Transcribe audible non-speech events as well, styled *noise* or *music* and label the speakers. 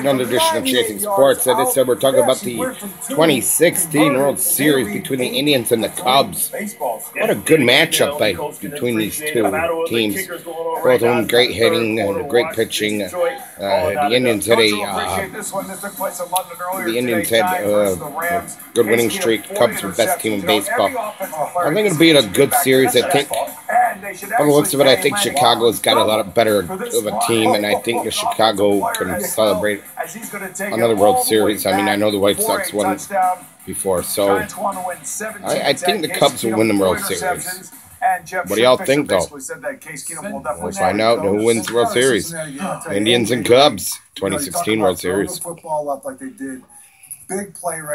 Speaker 1: Another edition of Chasing Sports. And this time we're talking about the 2016 World Series between the Indians and the Cubs. What a good matchup by between these two teams. Both of them great hitting and great pitching. Uh, the Indians had a uh, the Indians had uh, a good winning streak. Cubs were best team in baseball. I think it'll be a good series. I think by the looks of it, I think Chicago's got a lot better of a team, and I think the Chicago can celebrate another World Series. I mean, I know the White Sox won before, so I, I think the Cubs will win the World Series. What do y'all think, though? We'll find out who wins the World Series. *laughs* Indians and Cubs, 2016 World Series.
Speaker 2: Big play right